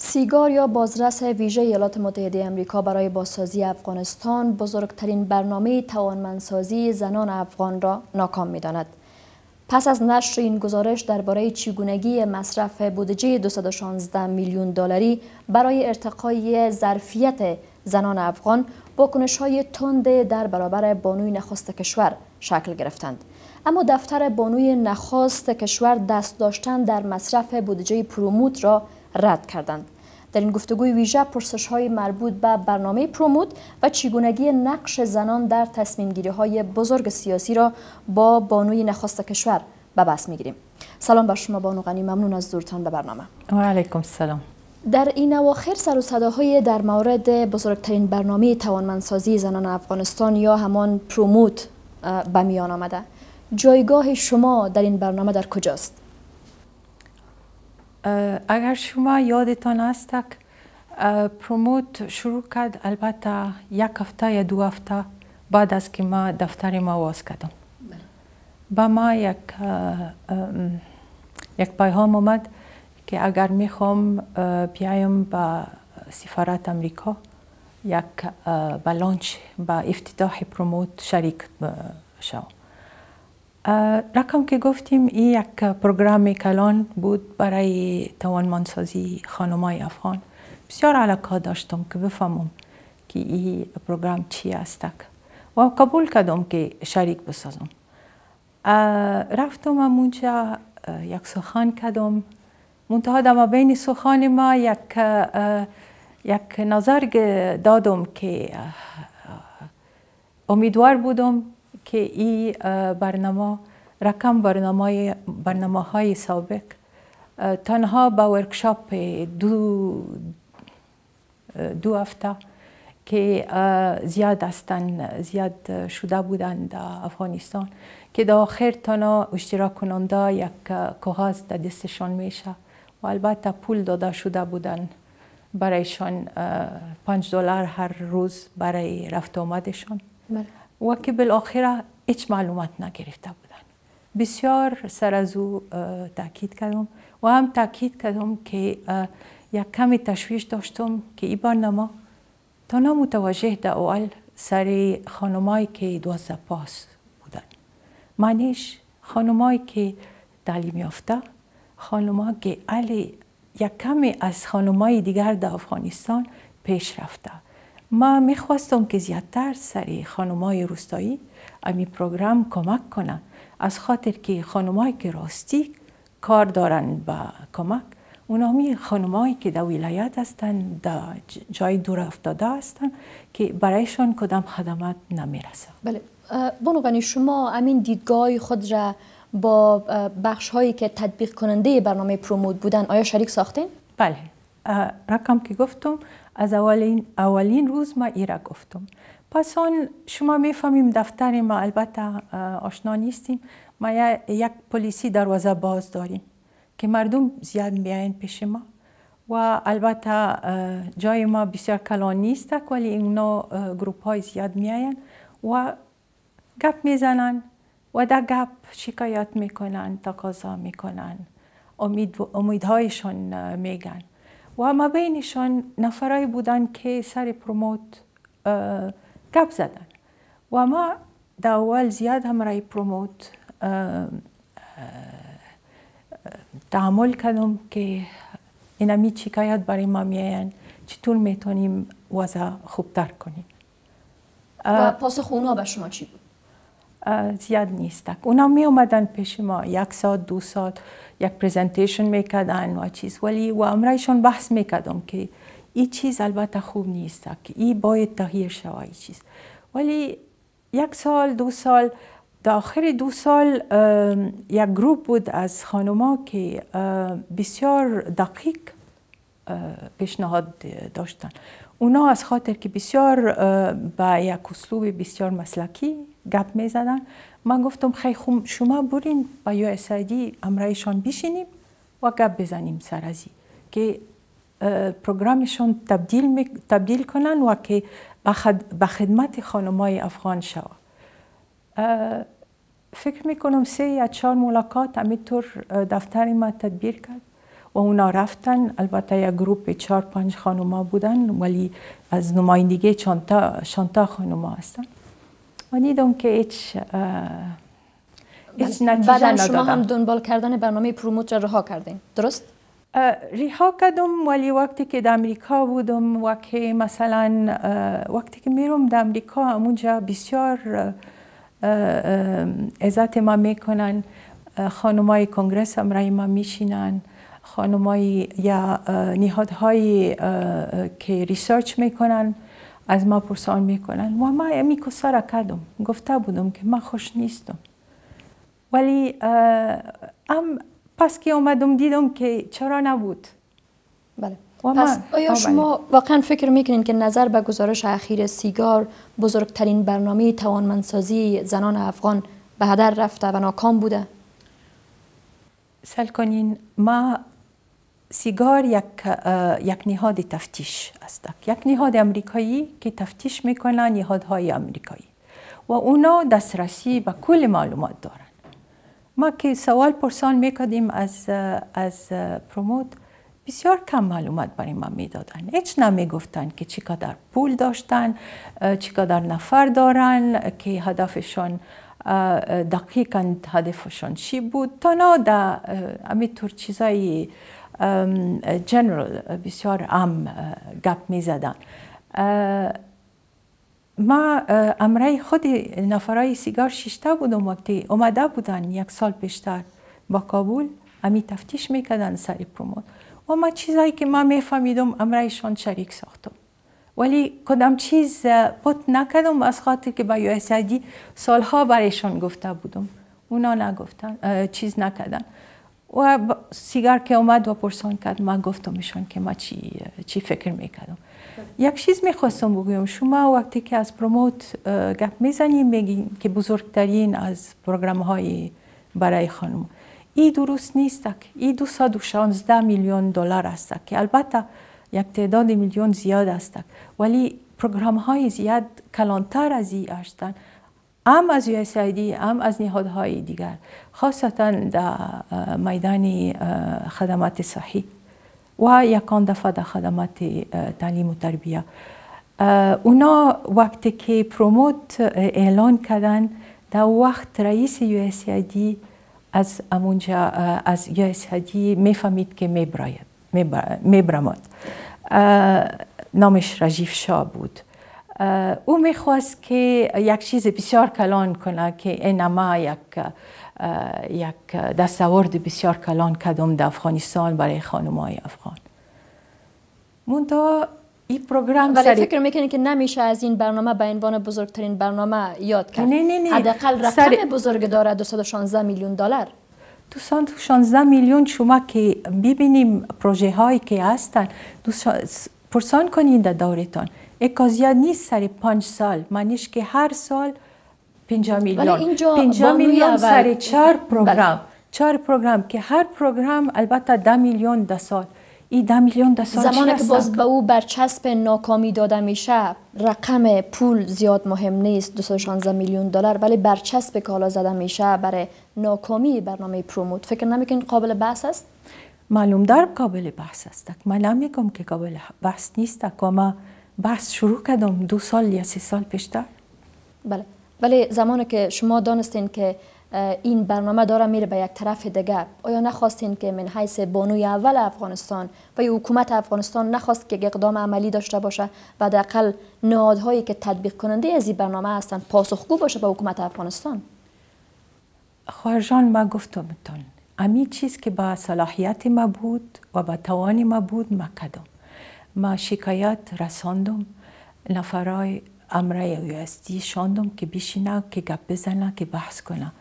سیگار یا بازرس ویژه ایالات متحده امریکا برای بازسازی افغانستان بزرگترین برنامه توانمندسازی زنان افغان را ناکام می‌داند. پس از نشر این گزارش درباره چگونگی مصرف بودجه 216 میلیون دلاری برای ارتقای ظرفیت زنان افغان کنش های تند در برابر بانوی نخست کشور شکل گرفتند اما دفتر بانوی نخست کشور دست داشتن در مصرف بودجه پروموت را رد کردند. در این گفتگوی ویژه پرسش های مربوط به برنامه پروموت و چگونگی نقش زنان در تصمیم گیری های بزرگ سیاسی را با بانوی نخست کشور به بحث می‌گیریم. سلام بر شما بانو غنی. ممنون از دورتان به برنامه. و علیکم السلام در این اواخر سر و صداهای در مورد بزرگترین برنامه توانمندسازی زنان افغانستان یا همان پروموت به میان آمده. جایگاه شما در این برنامه در کجاست؟ اگر شما یادتان است پروموت شروع کرد البته یک هفته یا دو هفته بعد از که ما دفتر ما واز کردم. با ما یک یک پیام اومد که اگر می‌خوام بیایم به سفارت امریکا یک بلانچ با افتتاح پروموت شریک شوم. رقم که گفتیم این یک پروگرام کلان بود برای توانمندسازی خانمای افغان بسیار علاقه داشتم که بفهمم که این پروگرام چی است و قبول کردم که شریک بسازم رفتم اونجا یک سخن کردم منتها در بین سخن ما یک یک نظر دادم که امیدوار بودم که این برنامه رقم برنامه, برنامه های سابق تنها با ورکشاپ دو دو هفته که زیاد هستن زیاد شده بودند در افغانستان که در آخر تنها اشتراک کننده یک کاغذ در دستشان میشه و البته پول داده شده بودن برایشان پنج دلار هر روز برای رفت آمدشان بله. و که بالاخره هیچ معلومات نگرفته بودن. بسیار سر از او تاکید کردم و هم تاکید کردم که یک کمی تشویش داشتم که این برنامه تنها متوجه در اول سر خانمایی که دوازده پاس بودن. معنیش خانمایی که تعلیم یافته خانمها که علی یک کمی از خانمای دیگر در افغانستان پیش رفته. ما می‌خواستم که زیادتر سری خانمای روستایی امی پروگرام کمک کنن. از خاطر که خانمایی که راستی کار دارن با کمک اونا می خانمایی که در ولایت هستن در جای دور افتاده هستن که برایشان کدام خدمات نمی‌رسه بله. بانو غنی شما امین دیدگاه خود را با بخش هایی که تطبیق کننده برنامه پروموت بودن آیا شریک ساختین؟ بله. رقم که گفتم از اولین, اولین روز ما ایرا گفتم. پس آن شما می‌فهمیم دفتر ما البته آشنا نیستیم. ما یک پلیسی دروازه باز داریم که مردم زیاد میاین پیش ما و البته جای ما بسیار کلان نیست ولی اونا گروپ های زیاد میاین و گپ می‌زنن و در گپ شکایت می‌کنن تقاضا می‌کنن. امید امیدهایشان میگن. و ما بینشان نفرایی بودن که سر پروموت گپ زدن. و ما در اول زیاد هم رای پروموت تعامل کردم که این همی شکایت برای ما میاین چطور می‌تونیم وضع خوبتر کنیم؟ و پاسخ اونا به شما چی بود؟ زیاد نیست. اونا می اومدن پیش ما یک ساعت دو ساعت یک پریزنتیشن می‌کردن و چیز. ولی و امرایشون بحث می‌کردم که این چیز البته خوب نیست که این باید تغییر شود این چیز. ولی یک سال دو سال آخر دو سال یک گروپ بود از خانوما که بسیار دقیق پیشنهاد داشتن. اونا از خاطر که بسیار با یک اسلوب بسیار مسلکی گپ می زدن من گفتم خیلی خوب شما برین با یو اس امرایشان بشینیم و گپ بزنیم سر ازی که پروگرامشان تبدیل, تبدیل کنن و که به خدمت خانمای افغان شود. فکر می‌کنم سه یا چهار ملاقات همینطور دفتر ما تدبیر کرد و اونا رفتن. البته یک گروپ چهار پنج خانوما بودن ولی از نمایندگی چانتا شانتا خانوما هستن. و دیدم که هیچ هیچ نتیجه بعد شما هم دنبال کردن برنامه پروموت را رها کردین. درست؟ ریها کردم ولی وقتی که در امریکا بودم و که مثلا وقتی که میرم در امریکا همونجا بسیار عزت ما می‌کنن. خانمای کنگرس هم رای ما میشینن. خانمای یا نهادهایی که research می‌کنن. از ما پرسان می‌کنن و ما امی کسا را کردم گفته بودم که ما خوش نیستم. ولی ام پس که اومدم دیدم که چرا نبود. بله. پس آیا شما واقعا فکر می‌کنین که نظر به گزارش اخیر سیگار بزرگترین برنامه توانمندسازی زنان افغان به هدر رفته و ناکام بوده؟ سل کنین ما سیگار یک, یک نهاد تفتیش است. یک نهاد امریکایی که تفتیش می‌کنن نهادهای امریکایی. و اونا دسترسی به کل معلومات دارن. ما که سوال پرسان می‌کردیم از از پروموت بسیار کم معلومات برای ما می‌دادن. هیچ نمی‌گفتن که چقدر پول داشتن چقدر نفر دارن که هدفشان دقیقا هدفشان چی بود. تا نه در همینطور چیزای جنرال بسیار عام گپ می زدن ما امره خود نفرای سیگار شیشته بودم وقتی اومده بودن یک سال پیشتر با کابل امی تفتیش می‌کردن سر پروموت. و ما چیزایی که ما میفهمیدم امرایشان شریک ساختم. ولی کدام چیز پت نکردم از خاطر که با یو سالها برایشان گفته بودم. اونا نگفتن چیز نکردن. و سیگار که اومد و پرسان کرد من گفتمشان که ما چی, چی فکر می‌کردم. یک چیز می‌خواستم بگویم شما وقتی که از پروموت گپ می‌زنیم میگین که بزرگترین از پروگرام های برای خانم. ای درست نیست ای 216 میلیون دلار است که البته یک تعداد میلیون زیاد است ولی پروگرام های زیاد کلانتر از ای هستند هم از یو هم از نهادهای دیگر خاصتا در میدان خدمات صحی و یکان دفعه در خدمات تعلیم و تربیه. اونا وقتی که پروموت اعلان کردن در وقت رئیس یو از امونجا از یو می‌فهمید که میبراید میبرمد نامش رجیف شاه بود. او می‌خواست که یک چیز بسیار کلان کنه که این ما یک یک دستاورد بسیار کلان کدام در افغانستان برای خانمای افغان. مونتا این پروگرام ولی سری... فکر می‌کنی که نمیشه از این برنامه به عنوان بزرگترین برنامه یاد کرد؟ نه نه نه. حداقل رقم سر... بزرگ داره 216 میلیون دلار. 216 میلیون شما که ببینیم پروژه هایی که هستن پرسان کنین در دورتان. اکازیا نیست سر پنج سال معنیش که هر سال 5 میلیون 5 میلیون سر چهار پروگرام. چهار پروگرام که هر پروگرام البته ده میلیون ده سال این ده میلیون ده سال زمانی که باز به او برچسب ناکامی داده میشه رقم پول زیاد مهم نیست 216 میلیون دلار ولی برچسب که حالا زده میشه برای ناکامی برنامه پروموت فکر نمی‌کنید قابل بحث است معلوم در قابل بحث است من نمیگم که قابل بحث نیست اما بحث شروع کردم دو سال یا سه سال پیشتر. بله. ولی زمانی که شما دانستین که این برنامه داره میره به یک طرف دیگه آیا نخواستین که من حیث بانوی اول افغانستان و یا حکومت افغانستان نخواست که اقدام عملی داشته باشه و دقل نهادهایی که تطبیق کننده از این برنامه هستند پاسخگو باشه به حکومت افغانستان؟ خواهرجان ما گفتم تون امی چیز که با صلاحیت ما بود و با توان ما بود ما کدم ما شکایت رساندم. نفرای امره یوستی شاندم که بشینه که گپ بزنه که بحث کنه.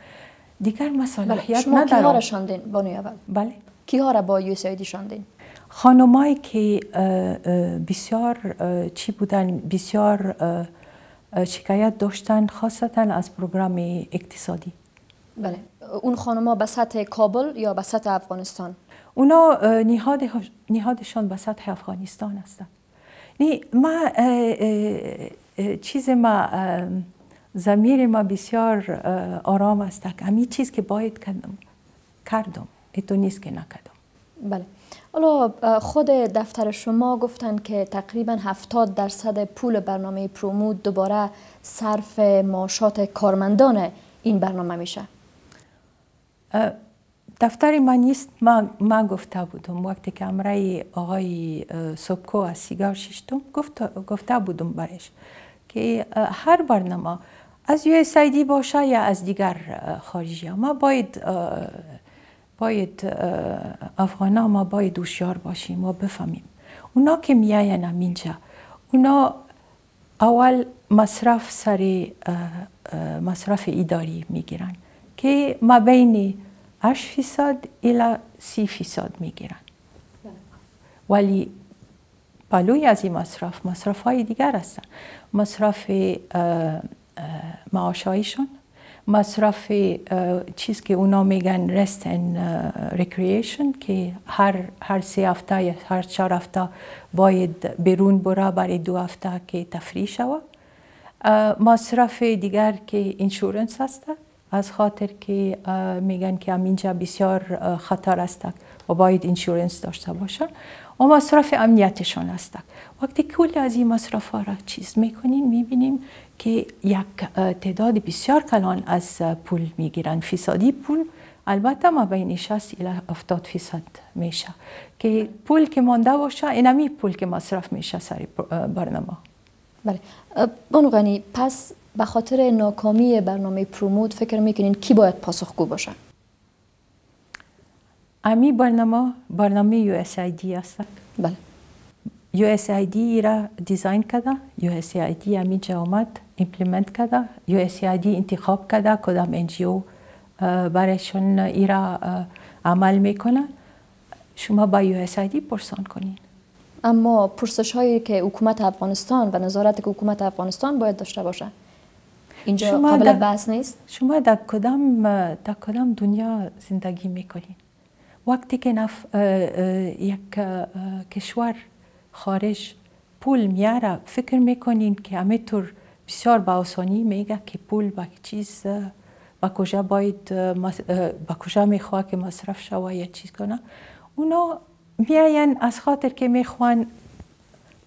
دیگر صلاحیت شما ندارم. شما را شاندین؟ بانوی اول. بله. ها را با یوسایدی شاندین؟ خانمایی که بسیار چی بودن؟ بسیار شکایت داشتن خاصتا از پروگرام اقتصادی. بله. اون خانم‌ها به سطح کابل یا به سطح افغانستان؟ اونا نهاد نهادشان به سطح افغانستان هستند ما چیز ما زمیر ما بسیار آرام است. همین چیز که باید کردم کردم. ایتو نیست که نکردم. بله. حالا خود دفتر شما گفتن که تقریبا 70 درصد پول برنامه پرومود دوباره صرف معاشات کارمندان این برنامه میشه. دفتر من نیست ما, ما گفته بودم. وقتی که امرای آقای سبکو از سیگار ششتم گفته بودم برش که هر برنامه از یو سایدی باشه یا از دیگر خارجی ما باید باید افغان ما باید دوشیار باشیم و بفهمیم. اونا که میاین اینجا اونا اول مصرف سر مصرف اداری می‌گیرن که ما بین 8 فیصد الی 30 فیصد می‌گیرن. ولی پهلوی از این مصرف مصرف های دیگر هستن. مصرف معاشایشون مصرف چیز که اونا میگن rest and recreation که هر هر سه هفته یا هر چهار هفته باید برون برا برای دو هفته که تفریح شود مصرف دیگر که insurance هست از خاطر که میگن که اینجا بسیار خطر است و باید اینشورنس داشته باشن. و مصرف امنیتشان است. وقتی کل از این مصرف ها را چیز می‌کنین می‌بینیم که یک تعداد بسیار کلان از پول می‌گیرن. فیصدی پول البته ما بین 60 الی 70 فیصد میشه. که پول که مانده باشه اینمی پول که مصرف میشه سر برنامه. بله. بانو غنی پس به خاطر ناکامی برنامه پرومود فکر می‌کنین کی باید پاسخگو باشه؟ امی برنامه برنامه USAID است بله. USAID را design کرده USAID امی آمد implement کرده USAID انتخاب کرده کدام NGO برایشون ایرا عمل می‌کنن شما با USAID پرسان کنین. اما پرسش هایی که حکومت افغانستان و نظارت که حکومت افغانستان باید داشته باشه. اینجا شما قابل بحث نیست؟ شما در کدام در کدام دنیا زندگی می‌کنین وقتی که نف... یک کشور خارج پول میاره فکر می‌کنین که همه طور بسیار با آسانی میگه که پول با چیز با کجا باید با کجا می‌خواه که مصرف شوه یا چیز کنه. اونا میاین از خاطر که می‌خوان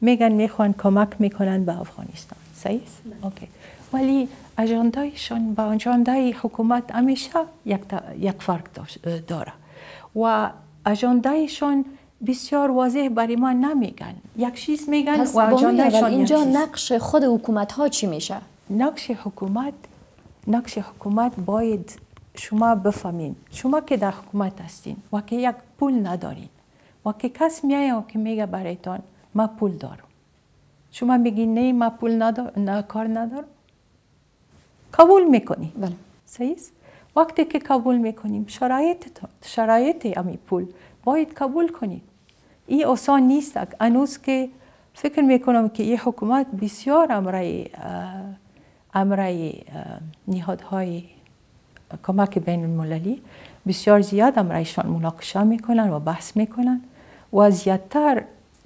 میگن می‌خوان کمک می‌کنن به افغانستان. صحیح؟ اوکی. ولی اجندایشان با اجندای حکومت همیشه یک, یک فرق داره. و اجندایشان بسیار واضح برای ما نمیگن. یک چیز میگن و اجندایشان اینجا نقش خود حکومت ها چی میشه؟ نقش حکومت نقش حکومت باید شما بفهمین. شما که در حکومت هستین و که یک پول ندارین و که کس میایه و که میگه برایتان ما پول دارم. شما میگین نه ما پول ندار نه کار ندارم. قبول می‌کنی؟ بله. صحیح وقتی که قبول می‌کنیم شرایط شرایط امی پول باید قبول کنیم این آسان نیست. انوز که فکر می‌کنم که این حکومت بسیار امرای امرای نهادهای کمک بین المللی بسیار زیاد امرایشان مناقشه می‌کنن و بحث می‌کنن و زیادتر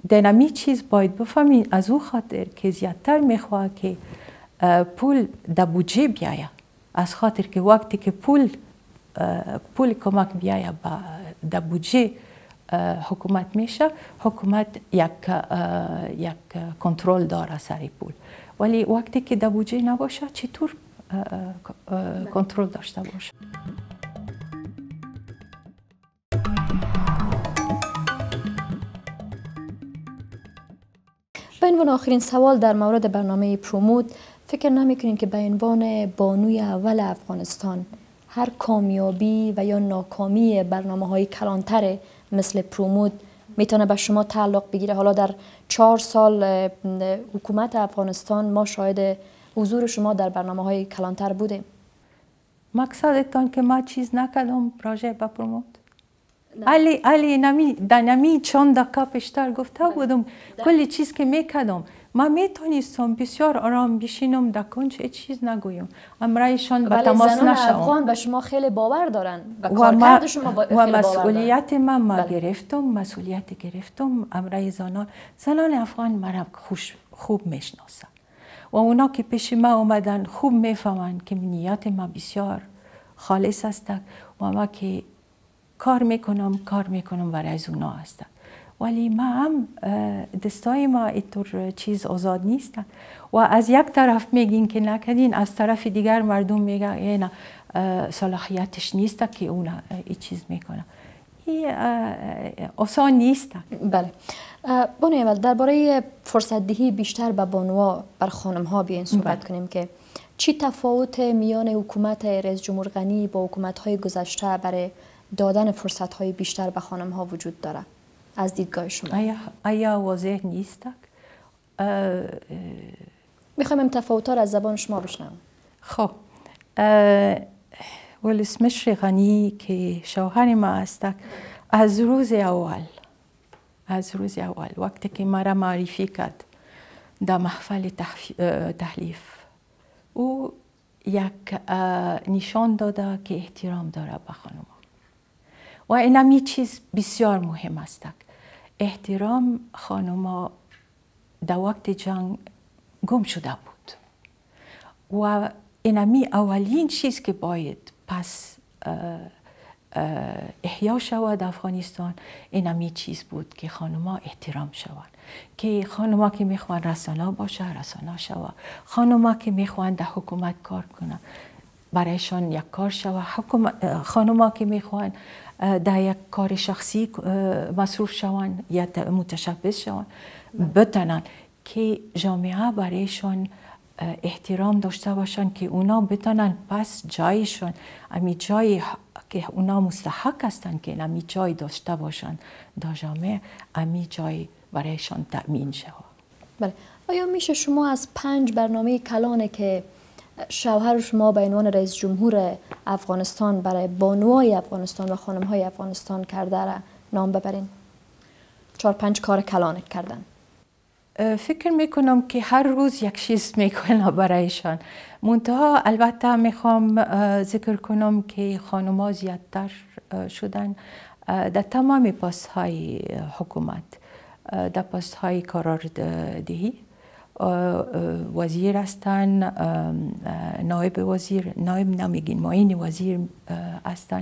دنمی چیز باید بفهمین از او خاطر که زیادتر می‌خواه که پول در بودجه بیایه. از خاطر که وقتی که پول پول کمک بیایه در بودجه حکومت میشه حکومت یک یک کنترل داره سر پول. ولی وقتی که در بودجه نباشه چطور کنترل داشته باشه؟ به عنوان آخرین سوال در مورد برنامه پرومود فکر نمی‌کنین که به عنوان بانوی اول افغانستان هر کامیابی و یا ناکامی برنامه های کلانتر مثل پرومود می‌تونه به شما تعلق بگیره؟ حالا در چهار سال حکومت افغانستان ما شاهد حضور شما در برنامه های کلانتر بودیم. مقصدتان که ما چیز نکردم پروژه با پرومود؟ علی علی نمی در نمی چند دقیقه پیشتر گفته بودم کلی چیز که می‌کردم ما می‌تونستم بسیار آرام بشینم در کنج چیز نگویم امرایشان به تماس نشوم افغان به شما خیلی باور دارن و کارکرد شما با و مسئولیت من ما گرفتم مسئولیت گرفتم امرای زنان زنان افغان مرا خوش خوب می‌شناسن و اونا که پیش ما اومدن خوب می‌فهمن که نیت ما بسیار خالص است و ما که کار می‌کنم کار می‌کنم برای از اونا هستن ولی ما هم دستای ما اینطور چیز آزاد نیستن. و از یک طرف میگین که نکدین از طرف دیگر مردم میگن اینا صلاحیتش نیست که اون این چیز می‌کنه این آسان نیست. بله. بانو اول درباره فرصت دهی بیشتر به بانوها بر خانم ها بیاین صحبت بله. کنیم که چی تفاوت میان حکومت رئیس جمهور غنی با حکومت های گذشته برای دادن فرصت های بیشتر به خانم ها وجود داره؟ از دیدگاه شما. آیا, آیا واضح نیست؟ می‌خوایم تفاوت از زبان شما بشنوم. خب. ولسمش غنی که شوهر ما است از روز اول از روز اول وقتی که مرا معرفی کرد در محفل تحلیف او یک نشان داده که احترام داره به خانم. و این چیز بسیار مهم است احترام خانم در وقت جنگ گم شده بود. و اینمی اولین چیز که باید پس احیا شود افغانستان اینمی چیز بود که خانوما احترام شوند که خانوما که می‌خوان رسانه باشه رسانه شود. خانوما که می‌خوان در حکومت کار کنن برایشان یک کار شود. خانوما که می‌خوان در یک کار شخصی مصروف شوند یا متشبس شوند بتنن که جامعه برایشان احترام داشته باشن که اونا بتونن پس جایشون امی جای که اونا مستحق هستن که امی جای داشته باشن در جامعه امی جای برایشان تأمین شود بله آیا میشه شما از پنج برنامه کلانه که شوهر شما به عنوان رئیس جمهور افغانستان برای بانوهای افغانستان و خانمهای افغانستان کرده را نام ببرین. چهار پنج کار کلانه کردن. فکر می‌کنم که هر روز یک چیز می‌کنه برایشان. منتها البته می‌خوام ذکر کنم که خانوما زیادتر شدن در تمام پاست های حکومت در پاست های قراردهی وزیر هستن نایب وزیر نایب نمیگین معین وزیر هستن.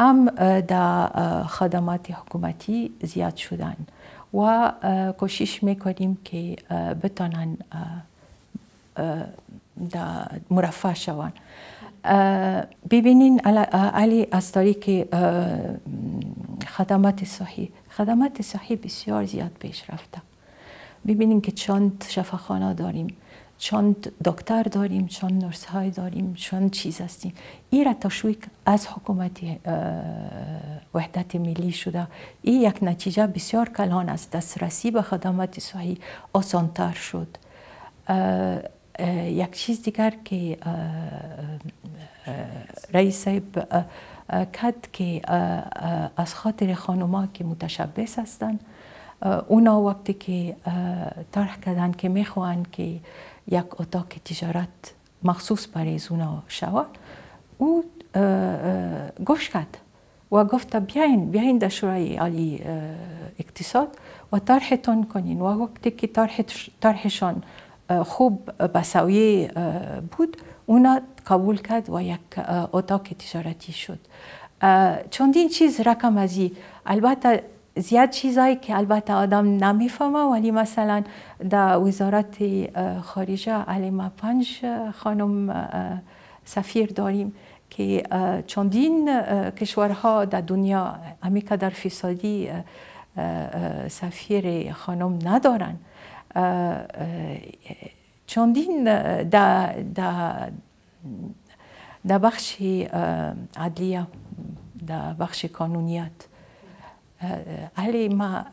هم در خدمات حکومتی زیاد شدن و کوشش می‌کنیم که بتانن مرفع شوند. ببینین علی از طریق خدمات صحی خدمات صحی بسیار زیاد پیش رفته. ببینین که چند شفاخانه داریم چند دکتر داریم چند نرس های داریم چند چیز هستیم. این را تشویق از حکومت وحدت ملی شده. این یک نتیجه بسیار کلان است. دسترسی به خدمات صحی آسانتر شد. یک چیز دیگر که رئیس کد که از خاطر خانوما که متشبس هستند اونا وقتی که طرح کردن که می‌خوان که یک اتاق تجارت مخصوص برای اونا شود او گوش کرد و گفت بیاین بیاین در شورای عالی اقتصاد و طرحتون کنین. و وقتی که طرحشان خوب بسویه بود اونا قبول کرد و یک اتاق تجارتی شد. چندین چیز رقم ازی البته زیاد چیزایی که البته آدم نمی‌فهمه ولی مثلا در وزارت خارجه علی پنج خانم سفیر داریم که چندین کشورها در دنیا همیکه در فیصدی سفیر خانم ندارن. چندین در بخش عدلیه در بخش قانونیت علی ما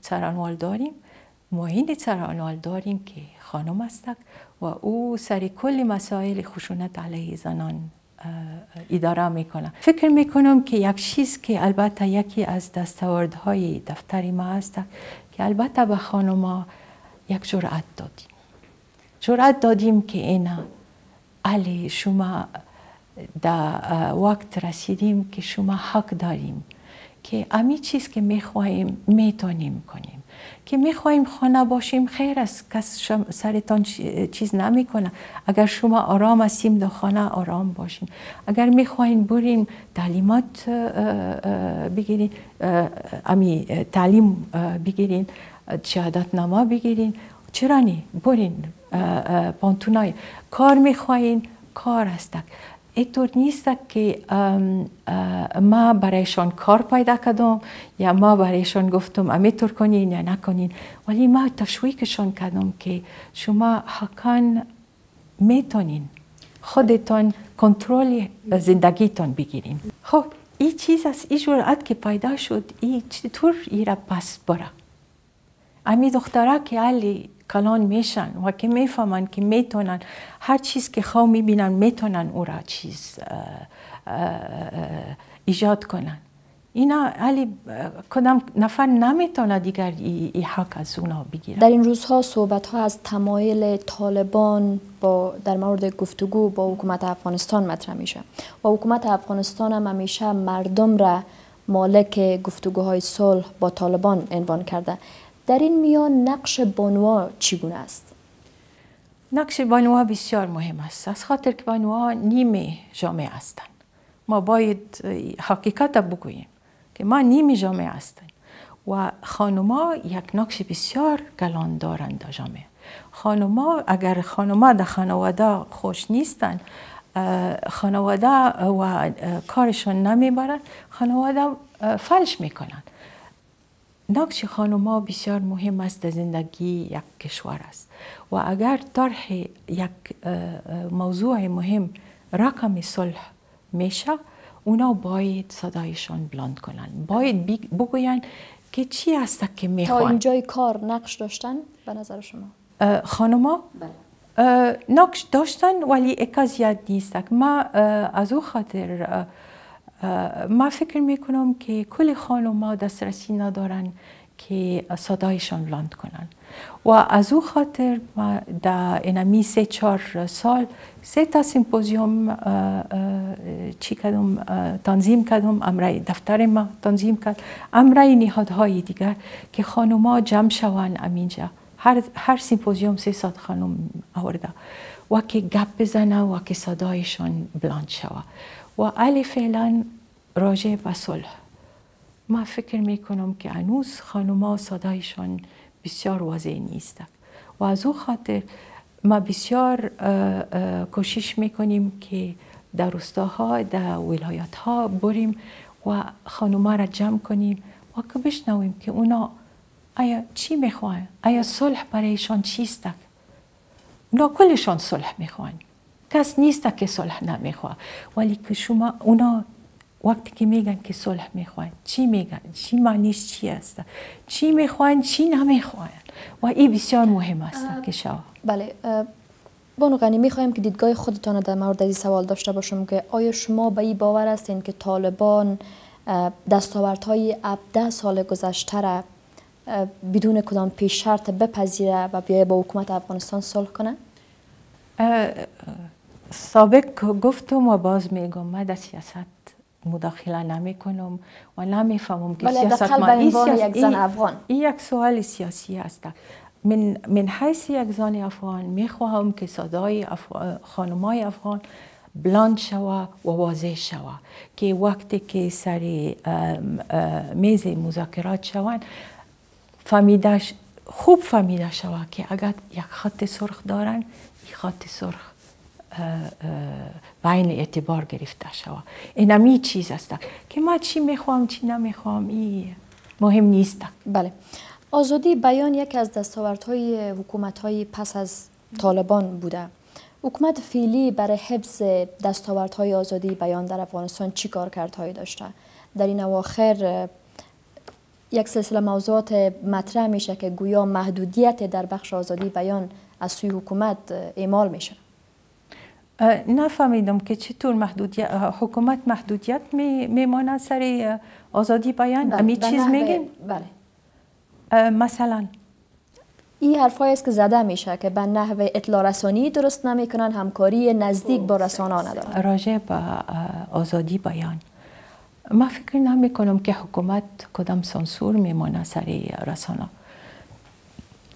سرانوال داریم. معین سرانوال داریم که خانم است. و او سر کل مسائل خشونت علیه زنان اداره می‌کنه. فکر می‌کنم که یک چیز که البته یکی از دستاوردهای دفتر ما است که البته به خانم یک جرأت دادیم. جرأت دادیم که اینا علی شما در وقت رسیدیم که شما حق داریم. که امی چیز که می‌خواهیم می‌تونیم کنیم. که می‌خواهیم خانه باشیم خیر است. کس سرتان چیز نمی‌کنه. اگر شما آرام هستیم در خانه آرام باشین اگر می‌خواهیم بریم تعلیمات بگیرین امی تعلیم بگیرین شهادت نما بگیرین. چرا نی؟ برین پانتونای. کار می‌خواهین کار هستک. اینطور نیست که ما برایشان کار پیدا کردم یا ما برایشان گفتم امیتور کنین یا نکنین ولی ما تشویقشان کردم که شما حقا می‌تونین خودتان کنترل زندگیتان بگیرین خب این چیز از این جرأت که پیدا شد این چطور ای را پس بره امی دختره که علی کلان میشن و که می‌فهمن که می‌تونن هر چیز که خواه می‌بینن می‌تونن او را چیز ایجاد کنن. اینا علی کدام نفر نمی‌تونه دیگر ای, حق از اونا بگیره؟ در این روزها صحبت ها از تمایل طالبان با در مورد گفتگو با حکومت افغانستان مطرح میشه. و حکومت افغانستان هم همیشه مردم را مالک گفتگوهای صلح با طالبان عنوان کرده. در این میان نقش بانوا چگونه است؟ نقش بانوا بسیار مهم است. از خاطر که بانوا نیمه جامعه هستند. ما باید حقیقت بگوییم که ما نیمه جامعه هستیم و خانوما یک نقش بسیار گلان دارند در جامعه. خانوما اگر خانوما در خانواده خوش نیستند خانواده و کارشون نمی‌برند خانواده فلش می‌کنند نقش خانوما بسیار مهم است در زندگی یک کشور است. و اگر طرح یک موضوع مهم رقم صلح میشه اونا باید صدایشان بلند کنن. باید بگوین که چی است که می‌خوان. تا اینجای کار نقش داشتن به نظر شما؟ خانوما؟ بله. نقش داشتن ولی اکازیت نیست. ما از او خاطر ما فکر می‌کنم که کل خانوما دسترسی ندارن که صدایشان بلند کنن. و از او خاطر ما در اینمی سه چهار سال سه تا سیمپوزیوم چی کدوم تنظیم کردم امرای دفتر ما تنظیم کرد. امرای نهادهای دیگر که خانوما جمع شوند امینجا هر, هر سیمپوزیوم سه ساعت خانم آورده. و که گپ بزنه و که صدایشان بلند شوه. و علی فعلا راجع به صلح. ما فکر می کنم که هنوز خانوما صدایشان بسیار واضح نیست. و از او خاطر ما بسیار کوشش می‌کنیم که در روستاها در ولایت ها بریم و خانوما را جمع کنیم و که بشنویم که اونا آیا چی می‌خواهند آیا صلح برایشان چیست؟ اونا کلشان صلح می‌خواهند کس نیست که صلح نمی‌خواه ولی که شما اونا وقتی که میگن که صلح می‌خواین چی میگن؟ چی معنیش چی است؟ چی می‌خواین چی نمی‌خواین و این بسیار مهم است که شما بله بانو غنی می‌خوایم که دیدگاه خودتان در مورد این سوال داشته باشم که آیا شما به این باور هستین که طالبان دستاوردهای 17 سال گذشته را بدون کدام پیش شرط بپذیره و بیایه با حکومت افغانستان صلح کنه؟ سابق گفتم و باز میگم من در سیاست مداخله نمی کنم و نمی‌فهمم که سیاست ما این یک زن افغان. این یک سوال سیاسی است. من من حیث یک زن افغان می‌خواهم که صدای خانمای افغان بلند شوه و واضح شوه که وقتی که سر میز مذاکرات شوند فهمیدش خوب فهمیده شوه که اگر یک خط سرخ دارن این خط سرخ بین اعتبار گرفته شود این همی چیز است. که ما چی می‌خوام چی نمی‌خوام این مهم نیست. بله. آزادی بیان یکی از دستاوردهای حکومت های پس از طالبان بوده. حکومت فیلی برای حفظ دستاوردهای آزادی بیان در افغانستان چی کار کردهایی داشته؟ در این اواخر یک سلسله موضوعات مطرح میشه که گویا محدودیت در بخش آزادی بیان از سوی حکومت اعمال میشه. نفهمیدم که چطور محدودیت حکومت محدودیت میماند سر آزادی بیان؟ بله. امی چیز میگین بله. مثلا. این حرفایی است که زده میشه که به نحو اطلاع رسانی درست نمی‌کنن همکاری نزدیک با رسانه ندارن. راجع به آزادی بیان. ما فکر نمی کنم که حکومت کدام سانسور میمانه سر رسانه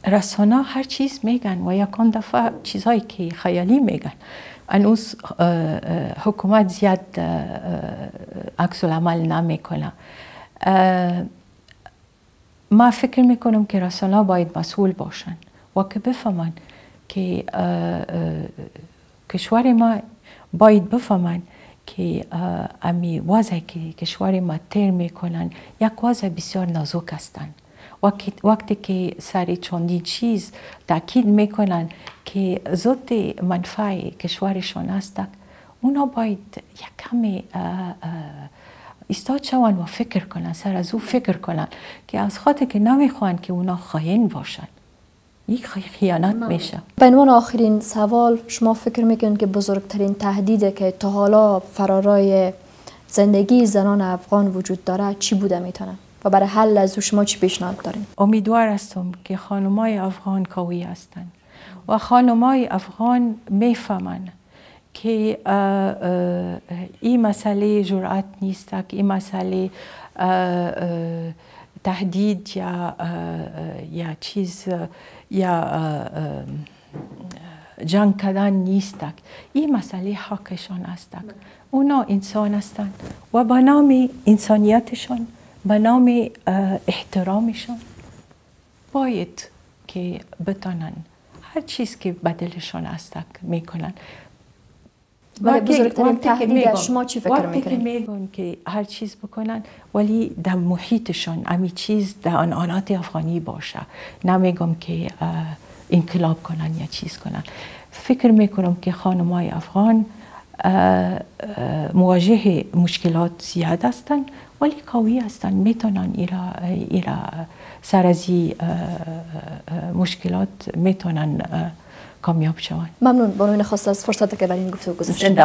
رسانه هر چیز میگن و یکان دفعه چیزهایی که خیالی میگن. انوز حکومت زیاد عکس عمل نمی‌کنه ما فکر می‌کنم که رسانه باید مسئول باشن و که بفهمن که کشور ما باید بفهمن که امی وضعی که کشور ما تیر می‌کنن یک وضع بسیار نازک هستند وقتی که سر چندین چیز تاکید می‌کنن که ضد منفع کشورشان است اونا باید یک کمی استاد شوند و فکر کنن سر از او فکر کنن که از خاطر که نمی‌خوان که اونا خاین باشن. یک خیانت میشه. به عنوان آخرین سوال شما فکر می‌کنید که بزرگترین تهدیده که تا حالا فرارای زندگی زنان افغان وجود داره چی بوده می‌تونه؟ و برای حل از شما چی پیشنهاد دارین؟ امیدوار هستم که خانمای افغان قوی هستند و خانمای افغان می‌فهمن که این مسئله جرأت نیست این مسئله تهدید یا یا چیز یا جنگ کردن نیست. این مسئله حقشان است اونا انسان هستند و به انسانیتشان به نام احترامشان باید که بتانن هر چیز که بدلشان است می‌کنن. ولی بزرگترین تهدید شما چی فکر می‌کنید؟ میگن که هر چیز بکنن ولی در محیطشان امی چیز در آنات افغانی باشه. نمیگم که انقلاب کنن یا چیز کنن. فکر می‌کنم که خانمای افغان مواجه مشکلات زیاد هستند ولی قوی هستند می‌تونن ایرا, ایرا سر از مشکلات می‌تونن کامیاب شوند ممنون. بانوی نخواست از فرصت که برای این گفتگو گذاشتید.